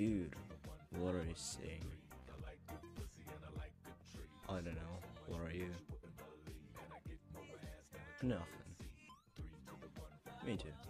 Dude, what are you saying? I don't know. What are you? Nothing. Me too.